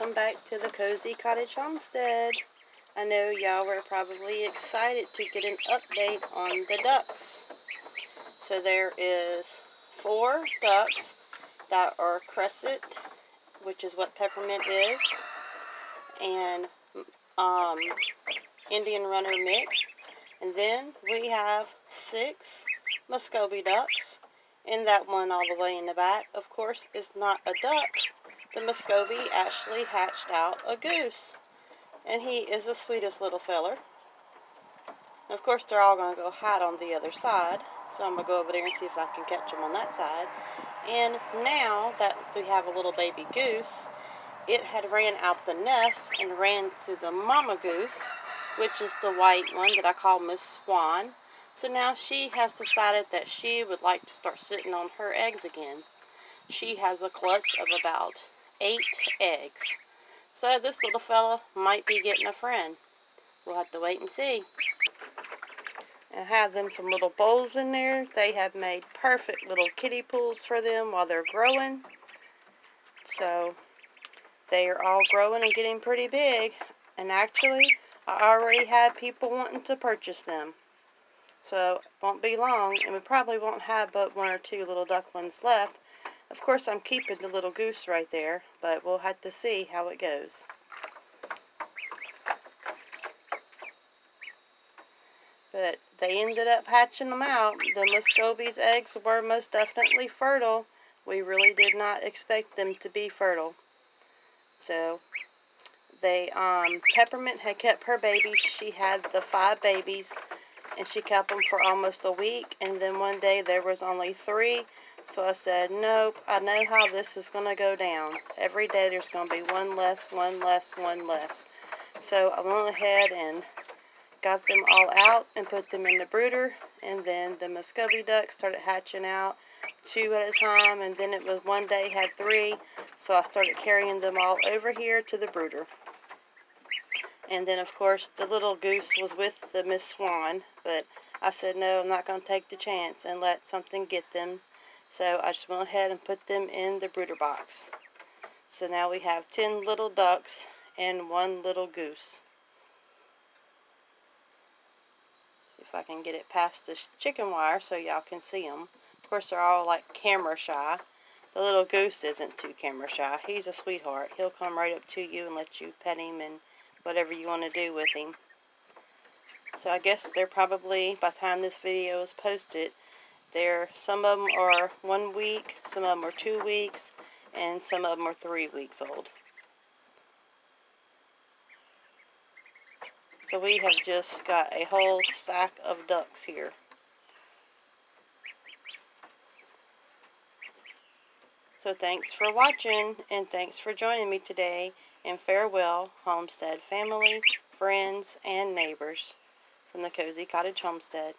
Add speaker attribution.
Speaker 1: welcome back to the Cozy Cottage Homestead. I know y'all were probably excited to get an update on the ducks. So there is four ducks that are crested, which is what peppermint is, and um, Indian runner mix. And then we have six Muscovy ducks. And that one all the way in the back, of course, is not a duck, the Muscovy actually hatched out a goose. And he is the sweetest little feller. Of course, they're all going to go hide on the other side. So I'm going to go over there and see if I can catch them on that side. And now that we have a little baby goose, it had ran out the nest and ran to the mama goose, which is the white one that I call Miss Swan. So now she has decided that she would like to start sitting on her eggs again. She has a clutch of about eight eggs. So this little fella might be getting a friend. We'll have to wait and see. And have them some little bowls in there. They have made perfect little kiddie pools for them while they're growing. So they are all growing and getting pretty big. And actually, I already had people wanting to purchase them. So it won't be long, and we probably won't have but one or two little ducklings left of course, I'm keeping the little goose right there, but we'll have to see how it goes. But they ended up hatching them out. The Muscovy's eggs were most definitely fertile. We really did not expect them to be fertile. So, they, um, Peppermint had kept her babies. She had the five babies, and she kept them for almost a week. And then one day there was only three so I said, nope, I know how this is going to go down. Every day there's going to be one less, one less, one less. So I went ahead and got them all out and put them in the brooder. And then the Muscovy ducks started hatching out two at a time. And then it was one day had three. So I started carrying them all over here to the brooder. And then, of course, the little goose was with the Miss Swan. But I said, no, I'm not going to take the chance and let something get them. So I just went ahead and put them in the brooder box. So now we have 10 little ducks and one little goose. See if I can get it past this chicken wire so y'all can see them. Of course, they're all like camera shy. The little goose isn't too camera shy. He's a sweetheart. He'll come right up to you and let you pet him and whatever you want to do with him. So I guess they're probably, by the time this video is posted, there, some of them are one week, some of them are two weeks, and some of them are three weeks old. So we have just got a whole sack of ducks here. So thanks for watching, and thanks for joining me today, and farewell, Homestead family, friends, and neighbors from the Cozy Cottage Homestead.